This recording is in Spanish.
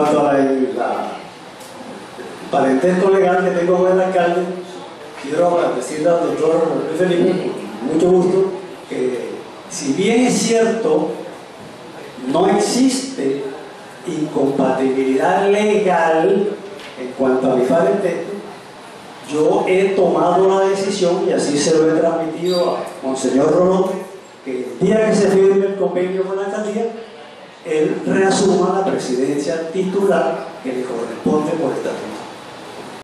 cuanto a la, la legal que tengo con el alcalde, quiero decirle al doctor Luis Felipe, con mucho gusto, que si bien es cierto, no existe incompatibilidad legal en cuanto a mi parentesco, yo he tomado la decisión, y así se lo he transmitido a Monseñor Rolón, que el día que se firme el convenio con la alcaldía, él reasuma la presidencia titular que le corresponde por estatuto.